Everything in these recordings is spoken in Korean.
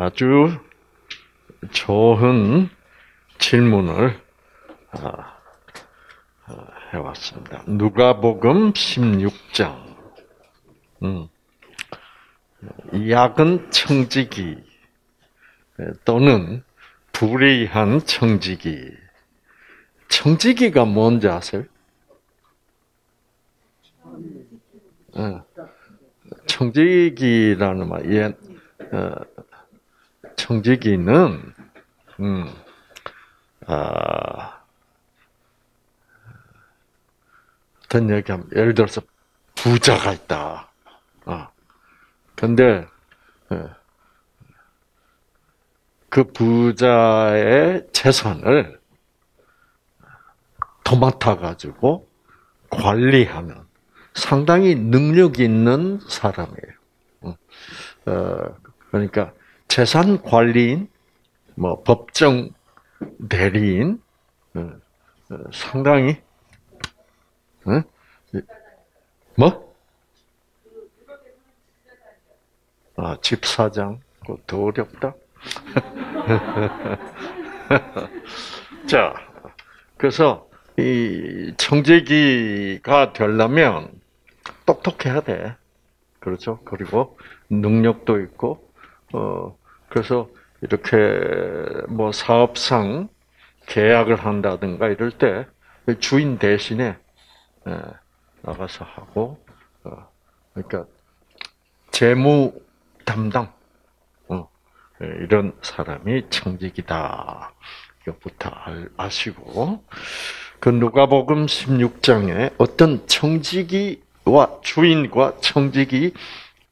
아주 좋은 질문을 아, 아, 해왔습니다. 누가복음 16장. 음. 약은 청지기 또는 불의한 청지기. 청지기가 뭔지 아세요? 어. 청지기라는 말, 예, 어, 청지기는, 음, 아, 어떤 얘기하면, 예를 들어서, 부자가 있다. 어. 근데, 어, 그 부자의 재산을 도맡아 가지고 관리하는 상당히 능력 있는 사람이에요. 어, 어, 그러니까 재산 관리인, 뭐 법정 대리인, 어, 상당히 뭐? 아, 집사장, 더 어렵다. 자, 그래서 이 청재기가 되려면 똑똑해야 돼. 그렇죠? 그리고 능력도 있고, 어, 그래서 이렇게 뭐 사업상 계약을 한다든가 이럴 때 주인 대신에 예, 나가서 하고, 어, 그러니까 재무 담당 어, 예, 이런 사람이 청직이다. 이것부터 아시고 그 누가복음 16장에 어떤 청지기 와 주인과 청지기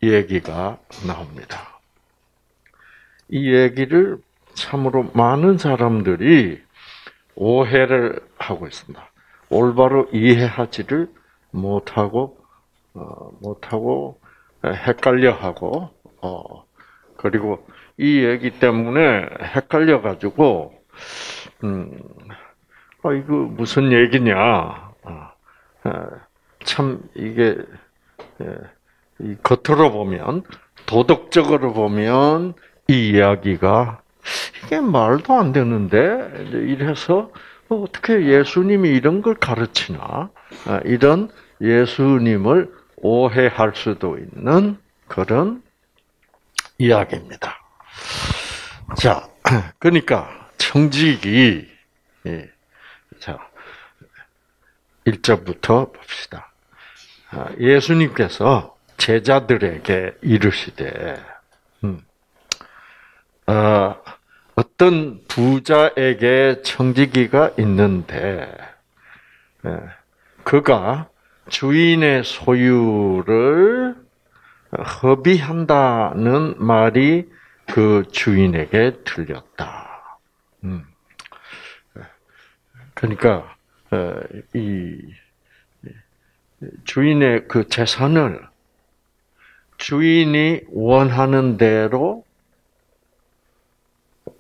얘기가 나옵니다. 이 얘기를 참으로 많은 사람들이 오해를 하고 있습니다. 올바로 이해하지를 못하고 어, 못하고 헷갈려하고 어, 그리고 이 얘기 때문에 헷갈려 가지고 음, 아 이거 무슨 얘기냐? 아, 참 이게 예, 겉으로 보면 도덕적으로 보면 이 이야기가 이게 말도 안 되는데 이래서 어, 어떻게 예수님이 이런 걸 가르치나 아, 이런 예수님을 오해할 수도 있는 그런 이야기입니다. 자, 그러니까 청직이 예, 자 1절부터 봅시다. 아, 예수님께서 제자들에게 이르시되 음, 어, 어떤 부자에게 청지기가 있는데 예, 그가 주인의 소유를 허비한다는 말이 그 주인에게 들렸다. 음. 그러니까 어, 이 주인의 그 재산을 주인이 원하는 대로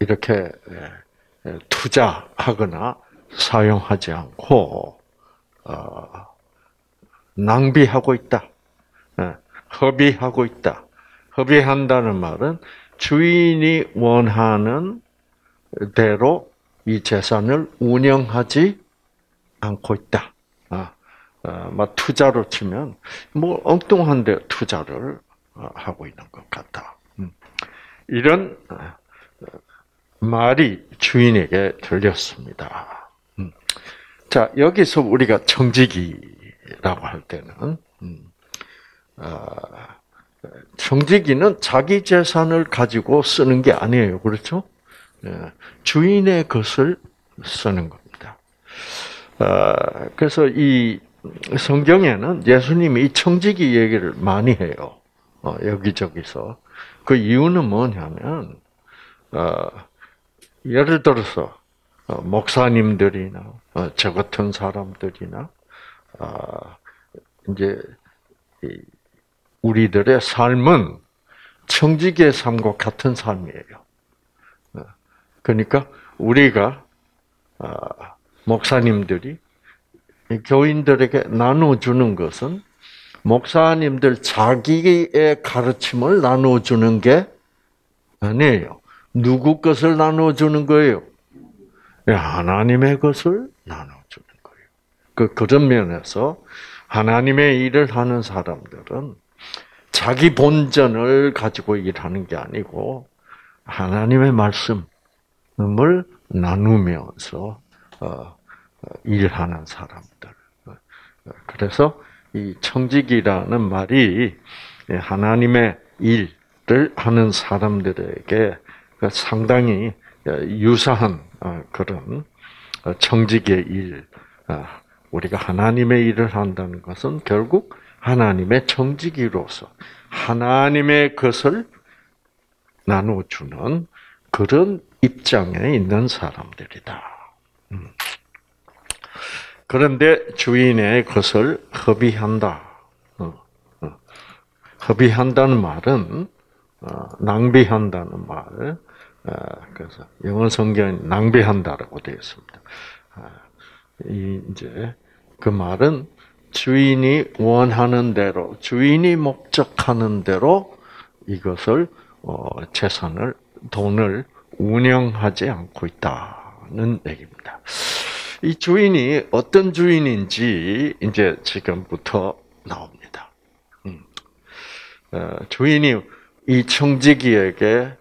이렇게 투자하거나 사용하지 않고 어, 낭비하고 있다, 허비하고 있다. 허비한다는 말은 주인이 원하는 대로 이 재산을 운영하지 않고 있다. 아, 어, 막 투자로 치면 뭐 엉뚱한데 투자를 어, 하고 있는 것 같다. 음. 이런 어, 말이 주인에게 들렸습니다. 음. 자 여기서 우리가 청지기라고 할 때는 음, 청지기는 자기 재산을 가지고 쓰는 게 아니에요, 그렇죠? 예, 주인의 것을 쓰는 겁니다. 그래서 이 성경에는 예수님이 이 청지기 얘기를 많이 해요. 어, 여기저기서. 그 이유는 뭐냐면, 어, 예를 들어서, 어, 목사님들이나, 어, 저 같은 사람들이나, 어, 이제, 우리들의 삶은 청지기의 삶과 같은 삶이에요. 어, 그러니까, 우리가, 어, 목사님들이 교인들에게 나눠주는 것은 목사님들 자기의 가르침을 나눠주는 게 아니에요. 누구 것을 나눠주는 거예요? 네, 하나님의 것을 나눠주는 거예요. 그, 그런 면에서 하나님의 일을 하는 사람들은 자기 본전을 가지고 일하는 게 아니고 하나님의 말씀을 나누면서 어, 어, 일하는 사람들. 그래서 이 청직이라는 말이 하나님의 일을 하는 사람들에게 상당히 유사한 어, 그런 청직의 일. 우리가 하나님의 일을 한다는 것은 결국 하나님의 청지기로서 하나님의 것을 나눠주는 그런 입장에 있는 사람들이다. 음. 그런데 주인의 것을 허비한다. 어, 어. 허비한다는 말은 어, 낭비한다는 말. 그래서 영어 성경 낭비한다라고 되어 있습니다. 아, 이제 그 말은 주인이 원하는 대로, 주인이 목적하는 대로 이것을 어, 재산을 돈을 운영하지 않고 있다는 얘기입니다. 이 주인이 어떤 주인인지 이제 지금부터 나옵니다. 음. 어, 주인이 이 청지기에게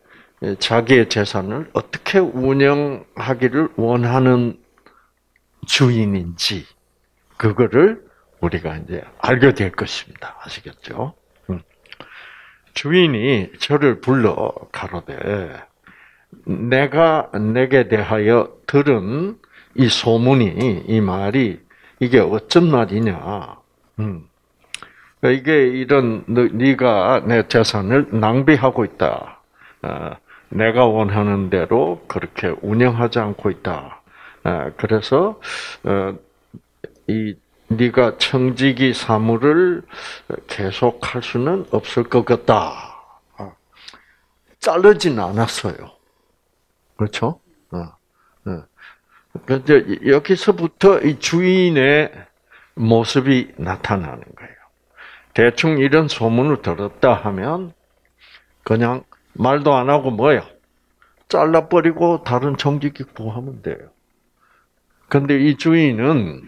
자기의 재산을 어떻게 운영하기를 원하는 주인인지 그거를 우리가 이제 알게 될 것입니다. 아시겠죠? 음. 주인이 저를 불러 가로되 내가 내게 대하여 들은 이 소문이 이 말이 이게 어쩐 말이냐? 음. 그러니까 이게 이런 네가 내 재산을 낭비하고 있다. 어, 내가 원하는 대로 그렇게 운영하지 않고 있다. 어, 그래서 어, 이 네가 청지기 사물을 계속할 수는 없을 것 같다. 아, 자르진 않았어요. 그렇죠? 어, 그런데 여기서부터 이 주인의 모습이 나타나는 거예요. 대충 이런 소문을 들었다 하면 그냥 말도 안 하고 뭐야? 잘라버리고 다른 청지기 구하면 돼요. 근데 이 주인은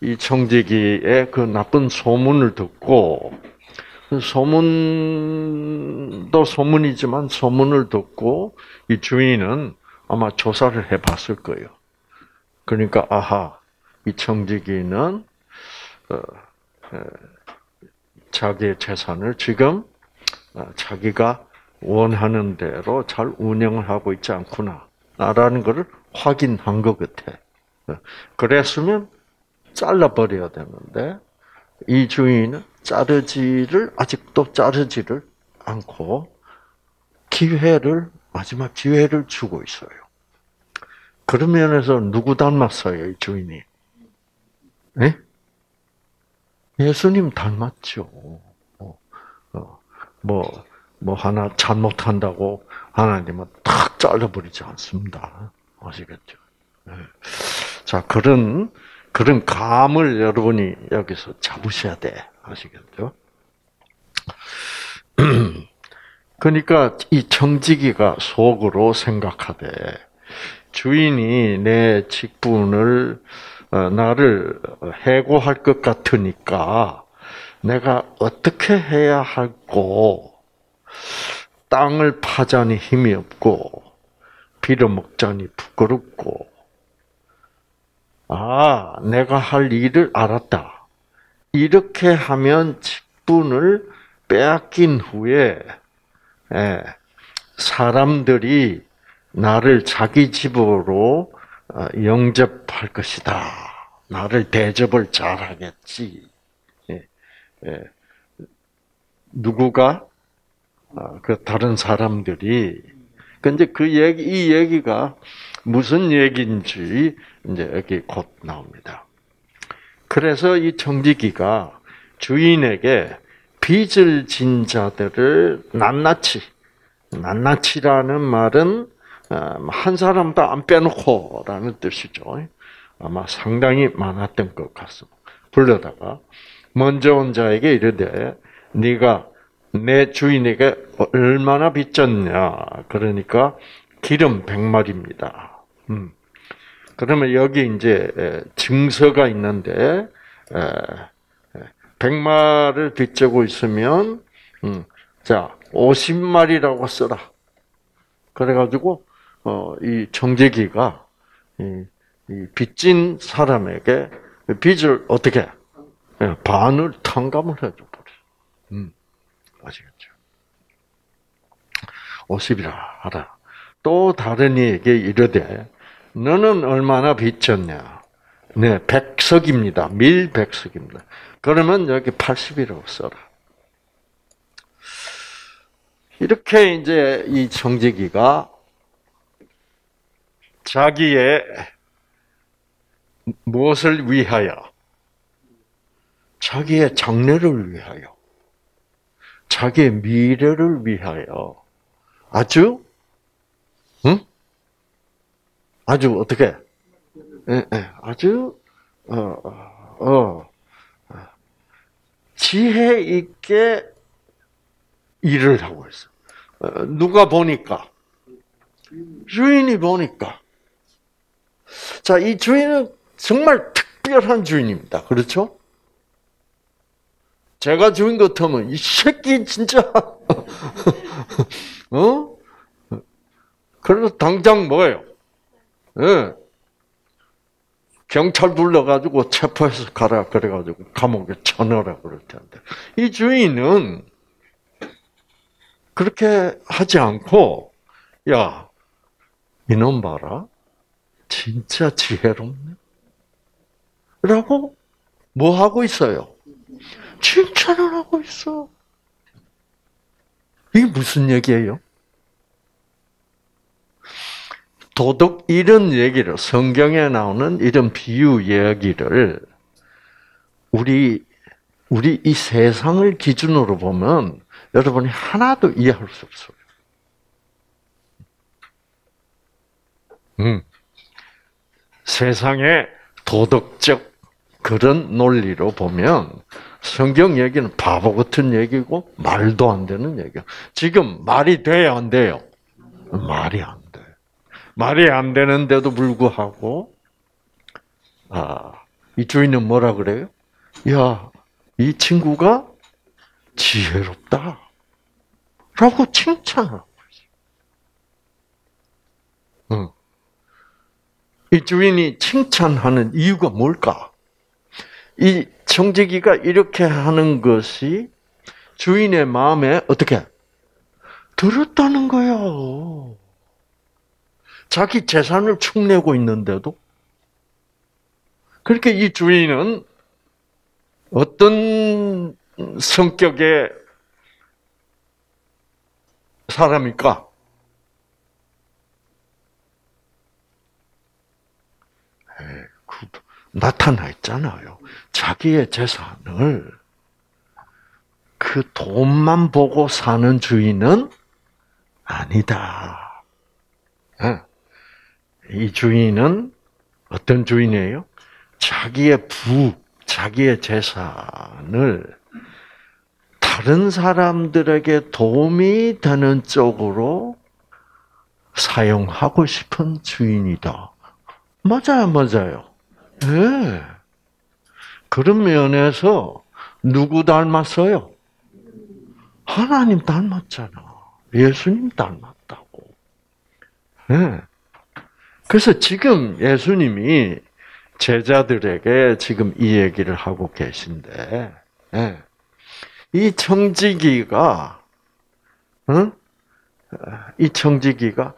이 청지기의 그 나쁜 소문을 듣고 그 소문도 소문이지만 소문을 듣고 이 주인은 아마 조사를 해봤을 거예요. 그러니까 아하 이 청지기는 어, 자기의 재산을 지금 어, 자기가 원하는 대로 잘 운영을 하고 있지 않구나라는 것을 확인한 것 같아. 어, 그랬으면 잘라버려야 되는데 이 주인은 자르지를 아직도 자르지를 않고 기회를 마지막 기회를 주고 있어요. 그런 면에서 누구 닮았어요, 이 주인이? 네? 예수님 닮았죠. 어, 어, 뭐, 뭐 하나 잘못한다고 하나님은 탁 잘라버리지 않습니다. 아시겠죠? 네. 자, 그런 그런 감을 여러분이 여기서 잡으셔야 돼. 아시겠죠? 그러니까 이 청지기가 속으로 생각하되 주인이 내 직분을 어, 나를 해고할 것 같으니까 내가 어떻게 해야 할고 땅을 파자니 힘이 없고 빌어먹자니 부끄럽고 아, 내가 할 일을 알았다. 이렇게 하면 직분을 빼앗긴 후에 예, 사람들이 나를 자기 집으로 어, 영접할 것이다. 나를 대접을 잘하겠지. 예, 예. 누구가 아, 그 다른 사람들이 근데 그 얘기 이 얘기가 무슨 얘기인지 이제 여기 곧 나옵니다. 그래서 이 청지기가 주인에게 빚을 진 자들을 낱낱이 낱낱이라는 말은 어, 한 사람도 안 빼놓고라는 뜻이죠. 아마 상당히 많았던 것 같습니다. 불러다가 먼저 온 자에게 이르되 네가 내 주인에게 얼마나 빚졌냐. 그러니까 기름 100마리입니다. 음. 그러면 여기 이제 증서가 있는데 100마리를 빚지고 있으면 음, 자 50마리라고 써라. 그래가지고 어, 이 정제기가 이, 이 빚진 사람에게 빚을 어떻게 예, 반을 탕감을 해줘 아시겠죠? 50이라 하라. 또 다른 이에게 이르되 너는 얼마나 빚졌냐? 네, 백석입니다. 밀 백석입니다. 그러면 여기 80이라고 써라. 이렇게 이제 이 청지기가 자기의 무엇을 위하여? 자기의 장래를 위하여. 자기의 미래를 위하여. 아주, 응? 아주 어떻게? 예, 예, 아주, 어, 어, 어, 지혜 있게 일을 하고 있어. 어, 누가 보니까? 주인이 보니까. 자, 이 주인은 정말 특별한 주인입니다. 그렇죠? 제가 주인 같으면 이 새끼 진짜 어? 그래서 당장 뭐예요? 예. 경찰 불러가지고 체포해서 가라 그래가지고 감옥에 쳐넣으라 그럴 텐데 이 주인은 그렇게 하지 않고 야 이놈 봐라 진짜 지혜롭네 라고 뭐 하고 있어요? 칭찬을 하고 있어. 이게 무슨 얘기예요? 도덕 이런 얘기를 성경에 나오는 이런 비유 이야기를 우리 우리 이 세상을 기준으로 보면 여러분이 하나도 이해할 수 없어요. 음. 세상의 도덕적 그런 논리로 보면 성경 얘기는 바보 같은 얘기고 말도 안 되는 얘기야. 지금 말이 돼야 안 돼요? 말이 안 돼. 말이 안 되는데도 불구하고 아, 이 주인은 뭐라 그래요? 야, 이 친구가 지혜롭다. 라고 칭찬하고 있어. 이 주인이 칭찬하는 이유가 뭘까? 이 청지기가 이렇게 하는 것이 주인의 마음에 어떻게 들었다는 거예요. 자기 재산을 축내고 있는데도 그렇게 이 주인은 어떤 성격의 사람일까? 나타나 있잖아요. 자기의 재산을 그 돈만 보고 사는 주인은 아니다. 예. 이 주인은 어떤 주인이에요? 자기의 부, 자기의 재산을 다른 사람들에게 도움이 되는 쪽으로 사용하고 싶은 주인이다. 맞아요, 맞아요. 네. 그런 면에서 누구 닮았어요? 하나님 닮았잖아. 예수님 닮았다고. 네. 그래서 지금 예수님이 제자들에게 지금 이 얘기를 하고 계신데, 네. 이 청지기가, 응? 이 청지기가,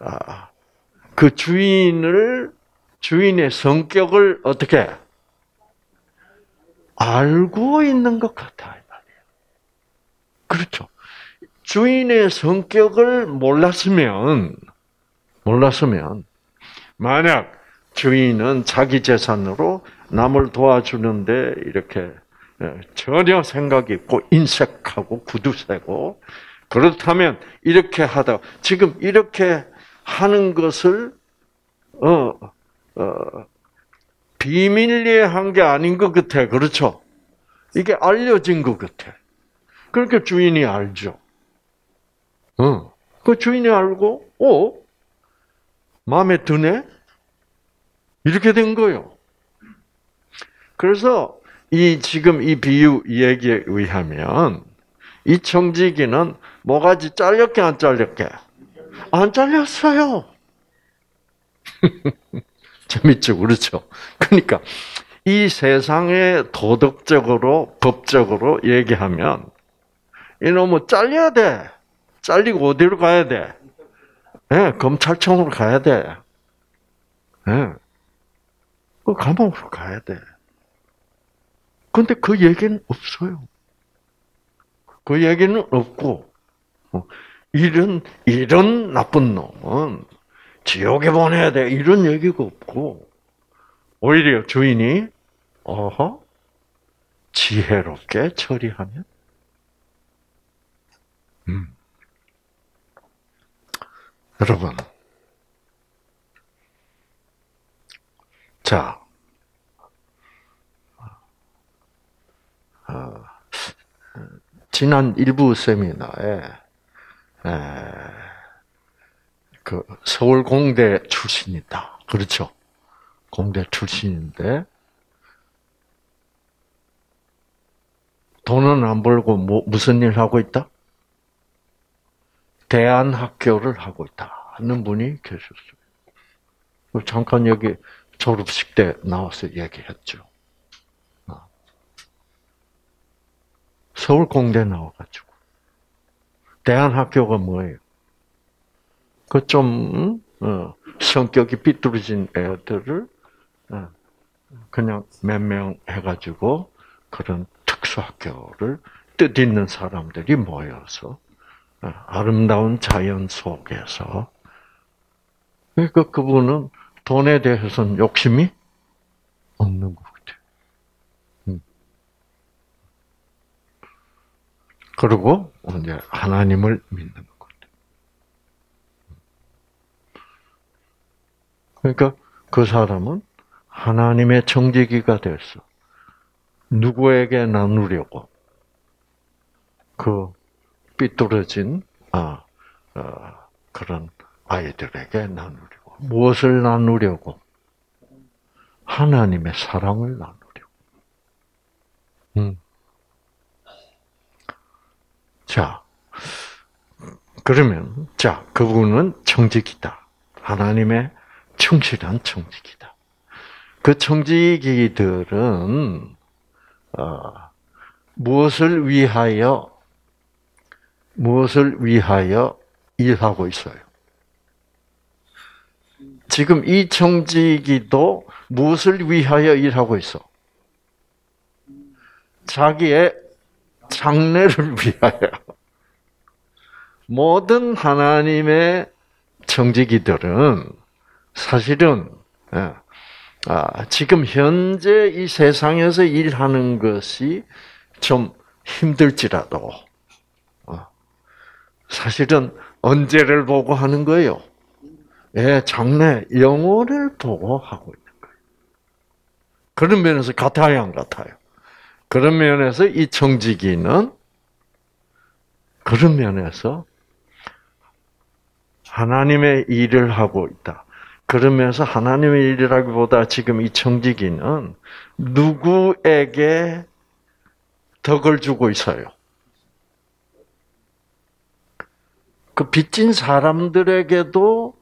아, 그 주인을 주인의 성격을 어떻게 알고 있는 것 같아. 그렇죠. 주인의 성격을 몰랐으면 몰랐으면 만약 주인은 자기 재산으로 남을 도와주는데 이렇게 예, 전혀 생각이 있고 인색하고 구두쇠고 그렇다면 이렇게 하다 지금 이렇게 하는 것을 어 어, 비밀리에 한 게 아닌 것 같아. 그렇죠? 이게 알려진 것 같아. 그러니까 주인이 알죠. 어. 그 주인이 알고, 어? 마음에 드네? 이렇게 된 거예요. 그래서 이 지금 이 비유 얘기에 의하면 이 청지기는 뭐가지 잘렸게 안 잘렸게? 안 잘렸어요. 재밌죠, 그렇죠? 그러니까 이 세상에 도덕적으로 법적으로 얘기하면 이놈은 잘려야 돼. 잘리고 어디로 가야 돼? 네, 검찰청으로 가야 돼. 네. 그 감옥으로 가야 돼. 근데 그 얘기는 없어요. 그 얘기는 없고, 어, 이런, 이런 나쁜 놈은 지옥에 보내야 돼. 이런 얘기가 없고, 오히려 주인이, 어허, 지혜롭게 처리하면, 음. 여러분, 자, 어, 지난 일부 세미나에 에, 그 서울 공대 출신이다. 그렇죠? 공대 출신인데 돈은 안 벌고 뭐, 무슨 일 하고 있다? 대안학교를 하고 있다는 분이 계셨어요. 잠깐 여기 졸업식 때 나와서 얘기했죠. 어. 서울 공대 나와가지고 대안학교가 뭐예요? 그좀 어, 성격이 삐뚤어진 애들을 어, 그냥 몇 명 해가지고 그런 특수학교를 뜻있는 사람들이 모여서 어, 아름다운 자연 속에서 그러니까 그분은 돈에 대해서는 욕심이 없는 것 같아요. 음. 그리고 이제 하나님을 믿는 것 같아요. 그러니까 그 사람은 하나님의 정직이가 됐어. 누구에게 나누려고 그 삐뚤어진 아, 어, 그런 아이들에게 나누려고. 무엇을 나누려고? 하나님의 사랑을 나누려고. 음. 자, 그러면, 자, 그분은 청직이다. 하나님의 충실한 청직이다. 그 청지기들은, 어, 무엇을 위하여, 무엇을 위하여 일하고 있어요? 지금 이 청지기도 무엇을 위하여 일하고 있어? 자기의 장래를 위하여. 모든 하나님의 청지기들은 사실은 예, 아, 지금 현재 이 세상에서 일하는 것이 좀 힘들지라도 어, 사실은 언제를 보고 하는 거예요? 예, 장래, 영혼을 보고 하고 있는 거예요. 그런 면에서 같아요, 안 같아요? 그런 면에서 이 청지기는 그런 면에서 하나님의 일을 하고 있다. 그러면서 하나님의 일이라기보다 지금 이 청지기는 누구에게 덕을 주고 있어요? 그 빚진 사람들에게도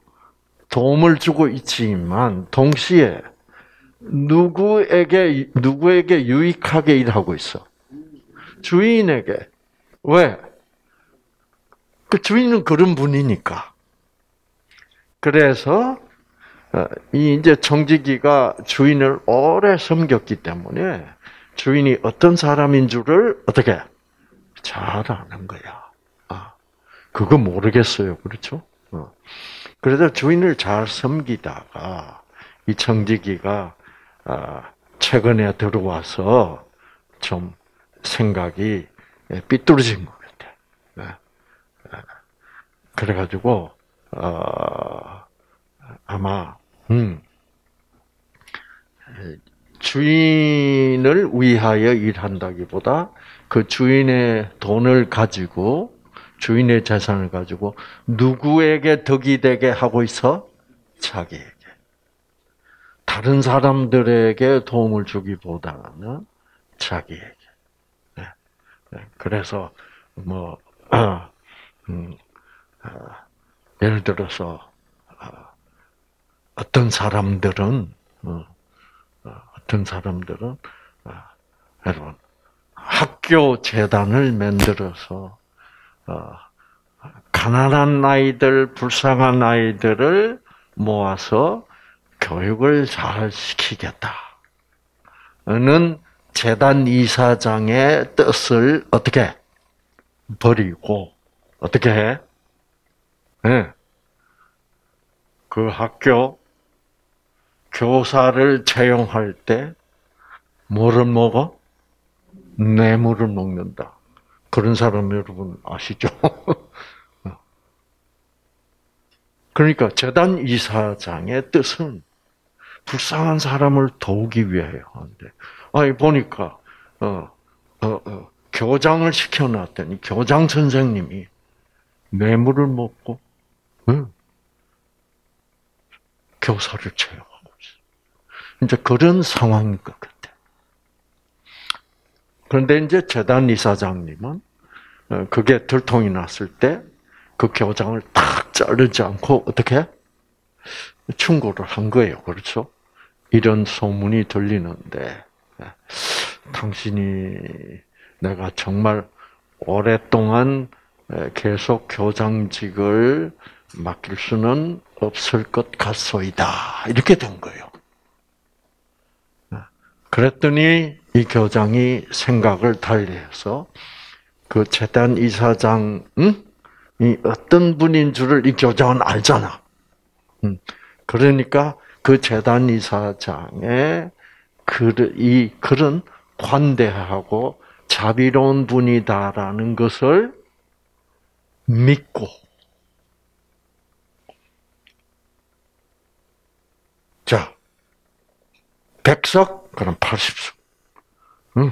도움을 주고 있지만 동시에 누구에게 누구에게 유익하게 일하고 있어. 주인에게 왜? 그 주인은 그런 분이니까. 그래서 어, 이 이제 청지기가 주인을 오래 섬겼기 때문에 주인이 어떤 사람인 줄을 어떻게 잘 아는 거야. 아, 그거 모르겠어요, 그렇죠? 어. 그래서 주인을 잘 섬기다가 이 청지기가 아, 최근에 들어와서 좀 생각이 삐뚤어진 것 같아. 네. 네. 그래가지고 어, 아마 음, 주인을 위하여 일한다기보다 그 주인의 돈을 가지고 주인의 재산을 가지고 누구에게 덕이 되게 하고 있어? 자기에게. 다른 사람들에게 도움을 주기보다는 자기에게. 네. 네. 그래서 뭐 음, 예를 들어서 어 떤 사람들은 어, 어, 어떤 사람들은 여러분 학교 재단을 만들어서 어, 가난한 아이들, 불쌍한 아이들을 모아서 교육을 잘 시키겠다. 는 재단 이사장의 뜻을 어떻게 버리고 어떻게 해? 네. 그 학교 교사를 채용할 때 뭐를 먹어? 뇌물을 먹는다. 그런 사람 여러분 아시죠? 그러니까 재단 이사장의 뜻은 불쌍한 사람을 도우기 위해요. 아니 보니까 어, 어, 어, 교장을 시켜놨더니 교장 선생님이 뇌물을 먹고 응? 교사를 있어. 이제 그런 상황인 것 같아. 그런데 이제 재단 이사장님은 어, 그게 들통이 났을 때 그 교장을 탁 자르지 않고 어떻게 충고를 한 거예요. 그렇죠? 이런 소문이 들리는데 예, 당신이 내가 정말 오랫동안 예, 계속 교장직을 맡길 수는 없을 것 같소이다. 이렇게 된 거예요. 예, 그랬더니 이 교장이 생각을 달리해서 그 재단 이사장, 응? 이 어떤 분인 줄을 이 교장은 알잖아. 응. 그러니까 그 재단 이사장의 그, 이 그런 관대하고 자비로운 분이다라는 것을 믿고 자 백석 그럼 80석 응?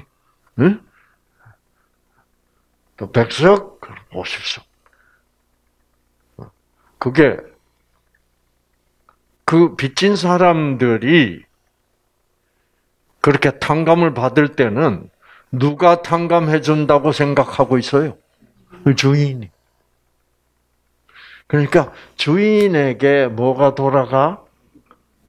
응? 또 백석 그럼 50석 그게 그 빚진 사람들이 그렇게 탕감을 받을 때는 누가 탕감해 준다고 생각하고 있어요? 주인이. 그러니까 주인에게 뭐가 돌아가?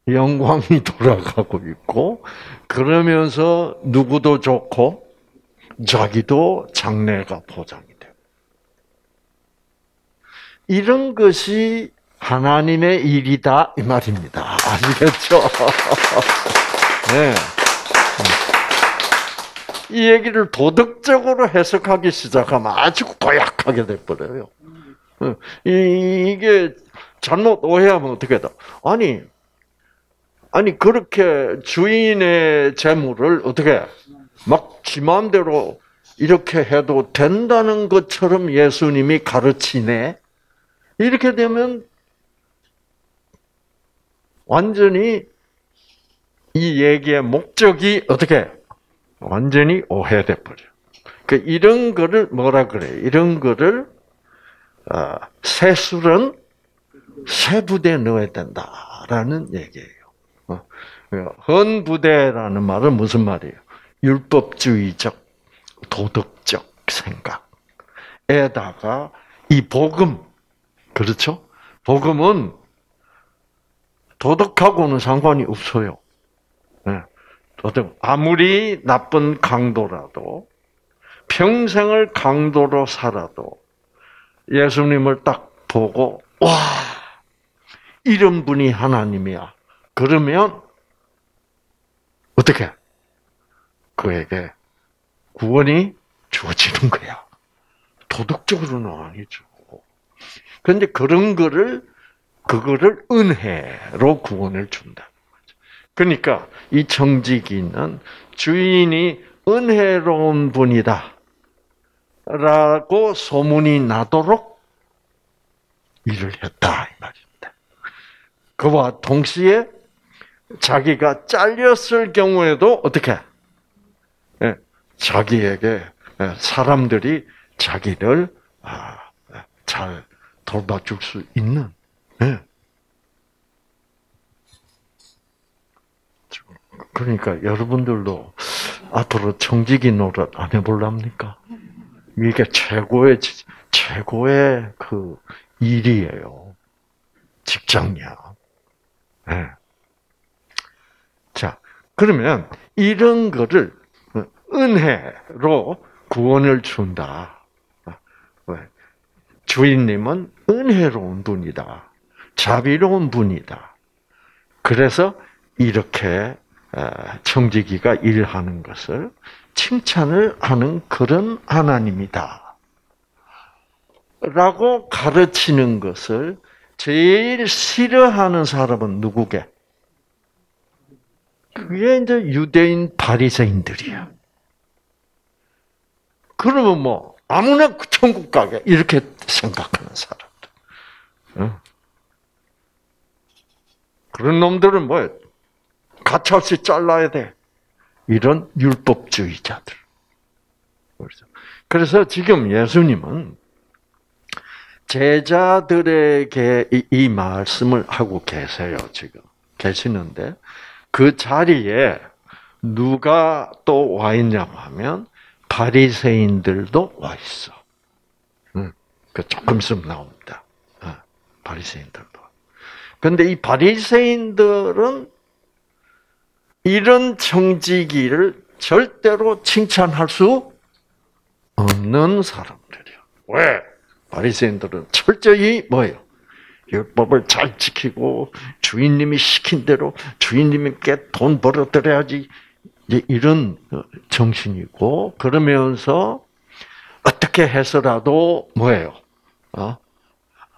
영광이 돌아가고 있고, 그러면서 누구도 좋고, 자기도 장래가 보장이 돼요. 이런 것이 하나님의 일이다, 이 말입니다. 아시겠죠? 네. 이 얘기를 도덕적으로 해석하기 시작하면 아주 고약하게 돼버려요. 어, 이게 잘못 오해하면 어떻게 돼? 아니, 아니, 그렇게 주인의 재물을 어떻게, 막, 지 마음대로 이렇게 해도 된다는 것처럼 예수님이 가르치네? 이렇게 되면 완전히 이 얘기의 목적이 어떻게 완전히 오해돼 버려. 그 이런 거를 뭐라 그래? 이런 거를 어, 세술은 세부대에 넣어야 된다라는 얘기예요. 어, 헌부대라는 말은 무슨 말이에요? 율법주의적, 도덕적 생각에다가 이 복음, 그렇죠? 복음은 도덕하고는 상관이 없어요. 네. 도덕 아무리 나쁜 강도라도 평생을 강도로 살아도 예수님을 딱 보고 와 이런 분이 하나님이야. 그러면 어떻게 그에게 구원이 주어지는 거야. 도덕적으로는 아니죠. 그런데 그런 거를 그거를 은혜로 구원을 준다. 그러니까 이 청지기는 주인이 은혜로운 분이다. 라고 소문이 나도록 일을 했다. 이 말입니다. 그와 동시에 자기가 잘렸을 경우에도 어떻게? 예, 자기에게 예, 사람들이 자기를 아, 잘 돌봐줄 수 있는. 예. 그러니까 여러분들도 앞으로 청지기 노릇 안 해볼랍니까? 이게 최고의 최고의 그 일이에요. 직장이야. 그러면 이런 거를 은혜로 구원을 준다. 왜? 주인님은 은혜로운 분이다. 자비로운 분이다. 그래서 이렇게 청지기가 일하는 것을 칭찬을 하는 그런 하나님이다. 라고 가르치는 것을 제일 싫어하는 사람은 누구게? 그게 이제 유대인 바리새인들이야. 그러면 뭐 아무나 천국 가게 이렇게 생각하는 사람들. 그런 놈들은 뭐 가차없이 잘라야 돼. 이런 율법주의자들. 그래서 지금 예수님은 제자들에게 이, 이 말씀을 하고 계세요, 지금. 계시는데, 그 자리에 누가 또 와 있냐고 하면, 바리새인들도 와 있어. 응. 그 조금 있으면 나옵니다. 어, 바리새인들도. 근데 이 바리새인들은 이런 청지기를 절대로 칭찬할 수 없는 사람들이요. 왜? 바리새인들은 철저히 뭐예요? 율법을 잘 지키고 주인님이 시킨 대로 주인님께 돈 벌어들여야지 이런 정신이고 그러면서 어떻게 해서라도 뭐예요? 어?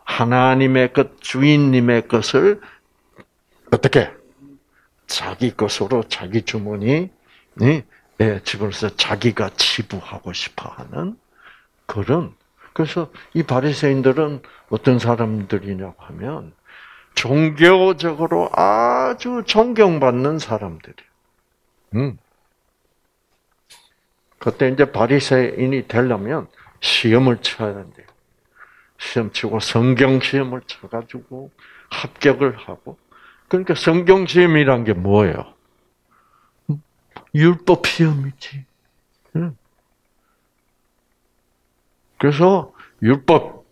하나님의 것, 주인님의 것을 어떻게 자기 것으로 자기 주머니 예, 집으로서 자기가 지부하고 싶어하는 그런 그래서 이 바리새인들은 어떤 사람들이냐고 하면 종교적으로 아주 존경받는 사람들이에요. 음. 그때 이제 바리새인이 되려면 시험을 쳐야 된대요. 시험 치고 성경 시험을 쳐가지고 합격을 하고 그러니까 성경 시험이란 게 뭐예요? 율법 시험이지. 그래서 율법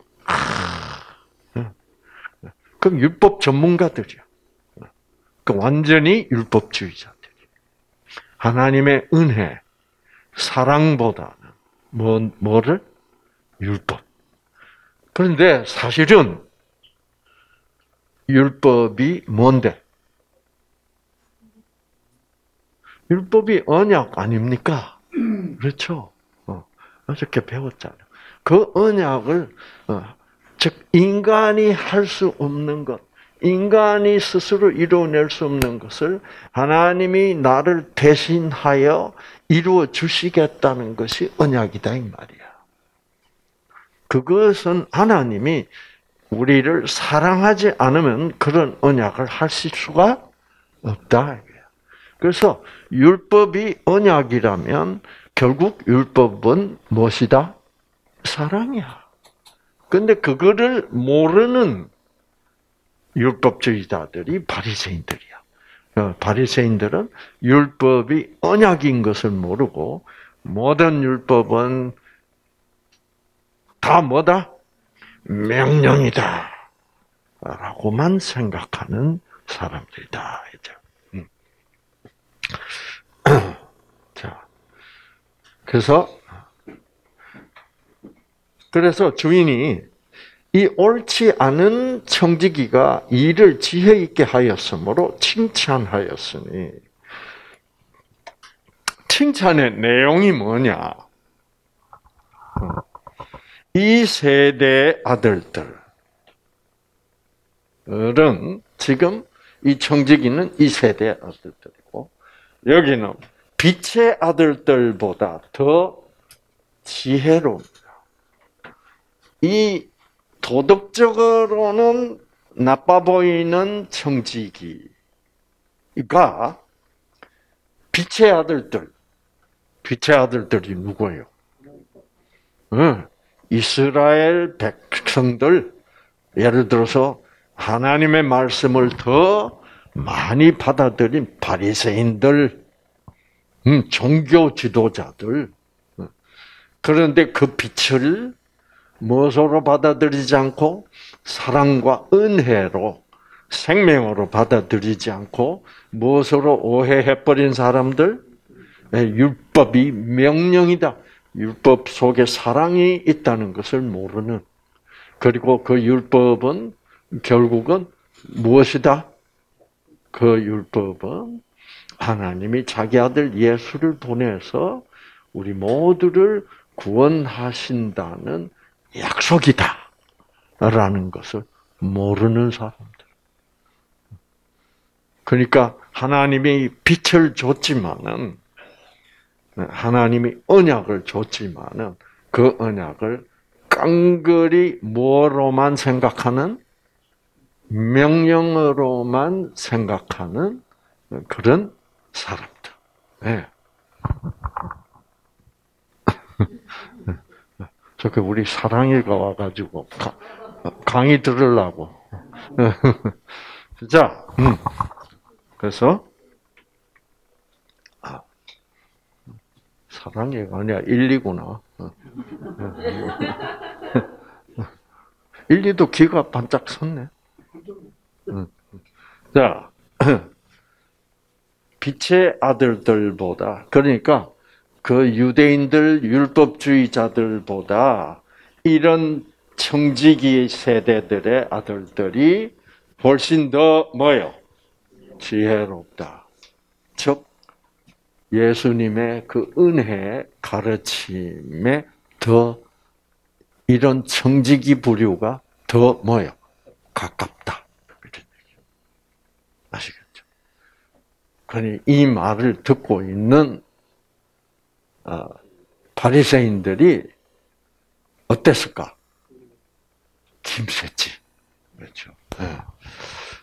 그럼 율법 전문가들이야. 그 완전히 율법주의자들이. 하나님의 은혜, 사랑보다는 뭐, 뭐를 율법. 그런데 사실은 율법이 뭔데? 율법이 언약 아닙니까? 그렇죠. 어, 어저께 배웠잖아요. 그 언약을 어, 즉 인간이 할 수 없는 것, 인간이 스스로 이루어낼 수 없는 것을 하나님이 나를 대신하여 이루어 주시겠다는 것이 언약이다 이 말이야. 그것은 하나님이 우리를 사랑하지 않으면 그런 언약을 하실 수가 없다. 그래서 율법이 언약이라면 결국 율법은 무엇이다? 사랑이야. 근데 그거를 모르는 율법주의자들이 바리새인들이야. 어, 바리새인들은 율법이 언약인 것을 모르고 모든 율법은 다 뭐다? 명령이다. 라고만 생각하는 사람들이다. 음. 자, 그래서 그래서 주인이 이 옳지 않은 청지기가 일을 지혜 있게 하였으므로 칭찬하였으니 칭찬의 내용이 뭐냐? 이 세대 아들들은 지금 이 청지기는 이 세대 아들들이고 여기는 빛의 아들들보다 더 지혜로운 이 도덕적으로는 나빠 보이는 청지기가 빛의 아들들, 빛의 아들들이 누구예요? 응. 이스라엘 백성들 예를 들어서 하나님의 말씀을 더 많이 받아들인 바리새인들, 음, 종교 지도자들. 그런데 그 빛을 무엇으로 받아들이지 않고 사랑과 은혜로 생명으로 받아들이지 않고 무엇으로 오해해버린 사람들? 네, 율법이 명령이다. 율법 속에 사랑이 있다는 것을 모르는 그리고 그 율법은 결국은 무엇이다? 그 율법은 하나님이 자기 아들 예수를 보내서 우리 모두를 구원하신다는 약속이다. 라는 것을 모르는 사람들. 그러니까 하나님이 빛을 줬지만은 하나님이 언약을 줬지만은 그 언약을 깡그리 뭐로만 생각하는 명령으로만 생각하는 그런 사람들. 네. 저게 우리 사랑이가 와가지고 강의 들으려고. 자, 음. 그래서 아, 사랑이가 아니야 1, 2구나. 1, 2도 기가 반짝 섰네. 자, 빛의 아들들보다 그러니까 그 유대인들 율법주의자들보다 이런 청지기 세대들의 아들들이 훨씬 더 뭐요? 지혜롭다. 즉 예수님의 그 은혜 가르침에 더 이런 청지기 부류가 더 뭐요? 가깝다. 아시겠죠? 그러니 이 말을 듣고 있는 어, 바리새인들이 어땠을까? 김새지. 그렇죠. 네.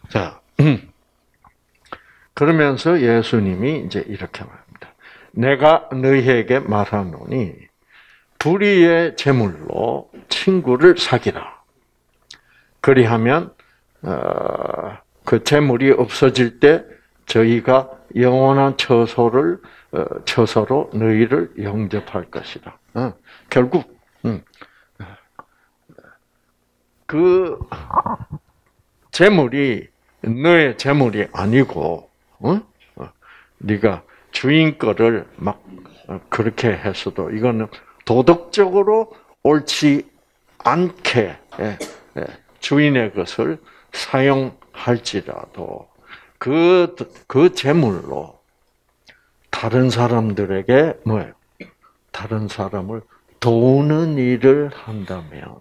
자, 그러면서 예수님이 이제 이렇게 말합니다. 내가 너희에게 말하노니 불의의 제물로 친구를 사기라. 그리하면 어, 그 재물이 없어질 때 저희가 영원한 처소를 어, 처소로 너희를 영접할 것이다. 어, 결국 음, 그 재물이 너의 재물이 아니고, 어? 네가 주인 거를 막 그렇게 했어도 이거는 도덕적으로 옳지 않게 예, 예, 주인의 것을 사용할지라도 그, 그 재물로 다른 사람들에게 뭐예요? 다른 사람을 도우는 일을 한다면,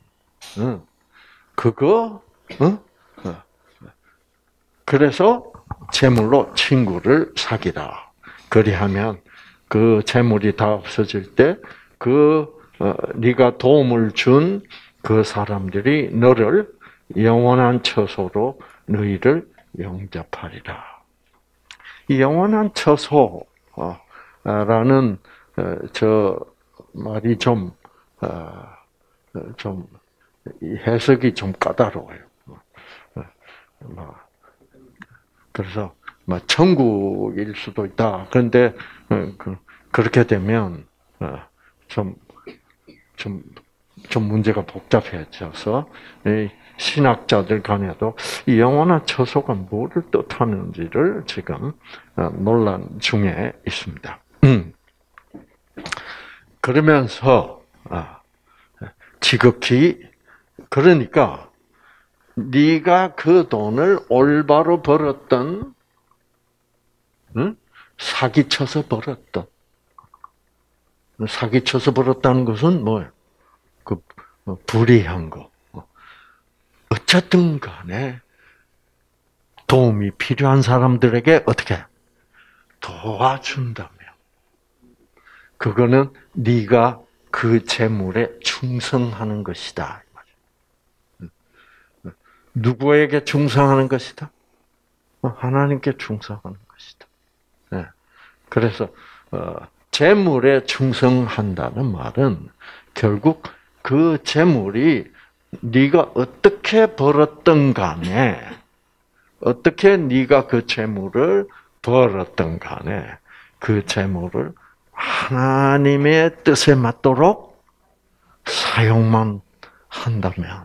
응, 그거, 응? 어. 그래서 재물로 친구를 사귀라. 그리하면 그 재물이 다 없어질 때그 어, 네가 도움을 준 그 사람들이 너를 영원한 처소로 너희를 영접하리라. 이 영원한 처소라는 어, 저 말이 좀, 어, 좀, 해석이 좀 까다로워요. 뭐, 그래서, 뭐, 천국일 수도 있다. 그런데, 그, 그렇게 되면, 좀, 좀, 좀 문제가 복잡해져서, 신학자들 간에도 이 영원한 처소가 뭐를 뜻하는지를 지금 어, 논란 중에 있습니다. 음. 그러면서 아, 지극히 그러니까 네가 그 돈을 올바로 벌었던 응? 사기쳐서 벌었던 사기쳐서 벌었다는 것은 뭐예요? 그 어, 불이한 거. 어쨌든 간에 도움이 필요한 사람들에게 어떻게 도와준다면 그거는 네가 그 재물에 충성하는 것이다. 누구에게 충성하는 것이다? 어, 하나님께 충성하는 것이다. 네. 그래서 어, 재물에 충성한다는 말은 결국 그 재물이 네가 어떻게 벌었던 간에 어떻게 네가 그 재물을 벌었던 간에 그 재물을 하나님의 뜻에 맞도록 사용만 한다면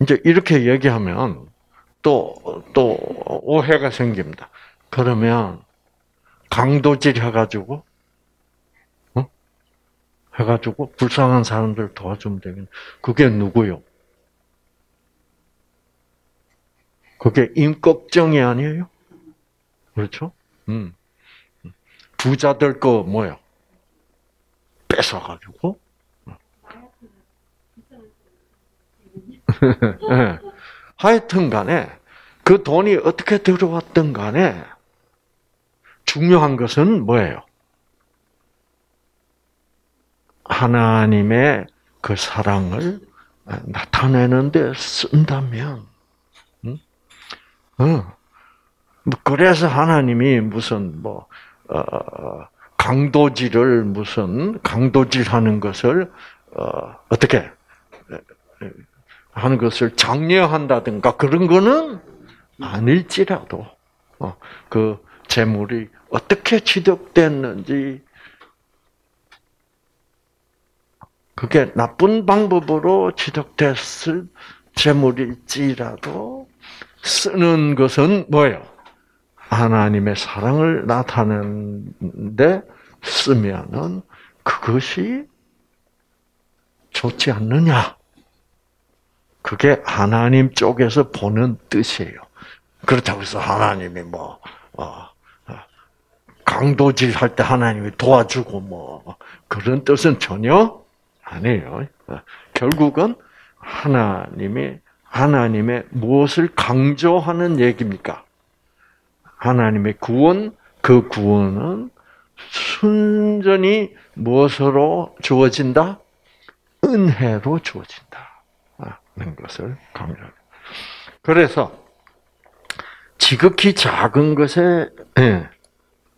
이제 이렇게 얘기하면 또, 또 오해가 생깁니다. 그러면 강도질 해가지고, 어? 해가지고 불쌍한 사람들 도와주면 되겠네. 그게 누구요? 그게 임꺽정이 아니에요? 그렇죠? 음. 부자들 거 뭐야? 뺏어가지고. 네. 하여튼 간에 그 돈이 어떻게 들어왔든 간에 중요한 것은 뭐예요? 하나님의 그 사랑을 나타내는데 쓴다면, 응? 어. 뭐 그래서 하나님이 무슨 뭐 어, 강도질을 무슨 강도질하는 것을 어, 어떻게 하는 것을 장려한다든가 그런 거는 아닐지라도 어, 그 재물이 어떻게 취득됐는지 그게 나쁜 방법으로 취득됐을 재물일지라도 쓰는 것은 뭐예요? 하나님의 사랑을 나타내는데 쓰면은 그것이 좋지 않느냐? 그게 하나님 쪽에서 보는 뜻이에요. 그렇다고 해서 하나님이 뭐 어, 어 강도질 할 때 하나님이 도와주고 뭐 그런 뜻은 전혀 아니에요. 어, 결국은 하나님이 하나님의 무엇을 강조하는 얘기입니까? 하나님의 구원, 그 구원은 순전히 무엇으로 주어진다? 은혜로 주어진다. 하는 것을 강조합니다. 그래서 지극히 작은 것에 예,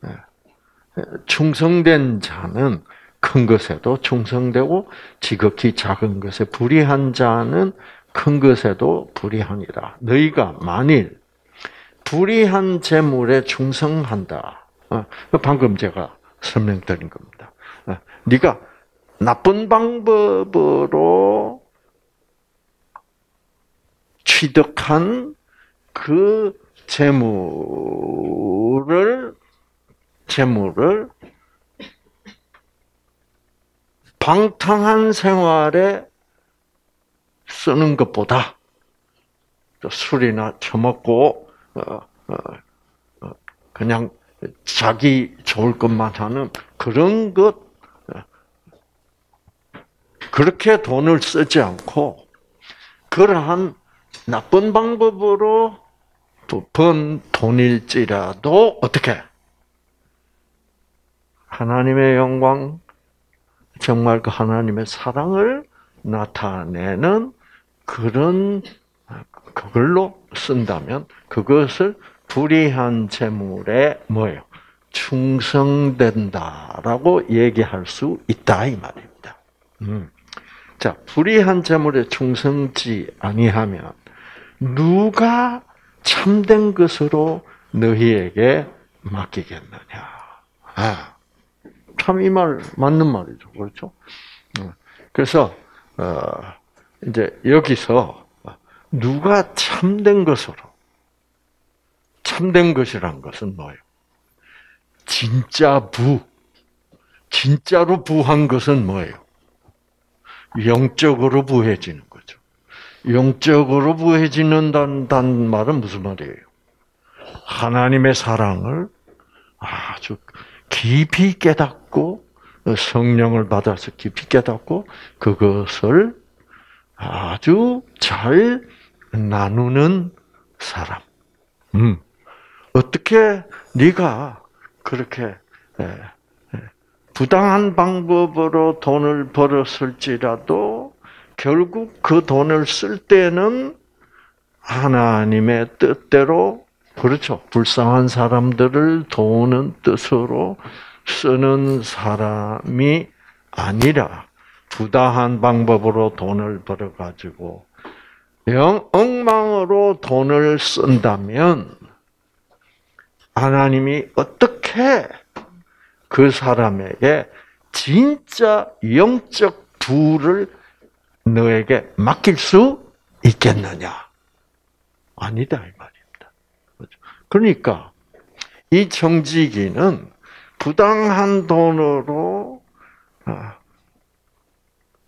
예, 충성된 자는 큰 것에도 충성되고 지극히 작은 것에 불의한 자는 큰 것에도 불의하니라. 너희가 만일 불의한 재물에 충성한다. 어, 방금 제가 설명드린 겁니다. 어, 네가 나쁜 방법으로 취득한 그 재물을 재물을 방탕한 생활에 쓰는 것보다 술이나 처먹고 어, 어, 어, 그냥 자기 좋을 것만 하는 그런 것 그렇게 돈을 쓰지 않고 그러한 나쁜 방법으로 번 돈일지라도 어떻게? 하나님의 영광 정말 그 하나님의 사랑을 나타내는 그런 그걸로 쓴다면 그것을 불의한 재물에 뭐예요? 충성된다라고 얘기할 수 있다 이 말입니다. 음. 자, 불의한 재물에 충성지 아니하면 누가 참된 것으로 너희에게 맡기겠느냐? 아, 참 이 말 맞는 말이죠, 그렇죠? 음. 그래서 어, 이제 여기서 누가 참된 것으로 참된 것이란 것은 뭐예요? 진짜 부, 진짜로 부한 것은 뭐예요? 영적으로 부해지는 거죠. 영적으로 부해지는다는 말은 무슨 말이에요? 하나님의 사랑을 아주 깊이 깨닫고 성령을 받아서 깊이 깨닫고 그것을 아주 잘 나누는 사람. 음. 어떻게 네가 그렇게 부당한 방법으로 돈을 벌었을지라도 결국 그 돈을 쓸 때는 하나님의 뜻대로 그렇죠. 불쌍한 사람들을 도우는 뜻으로 쓰는 사람이 아니라 부당한 방법으로 돈을 벌어 가지고 영 엉망으로 돈을 쓴다면 하나님이 어떻게 그 사람에게 진짜 영적 부를 너에게 맡길 수 있겠느냐? 아니다 이 말입니다. 그렇죠? 그러니까 이 청지기는 부당한 돈으로 아,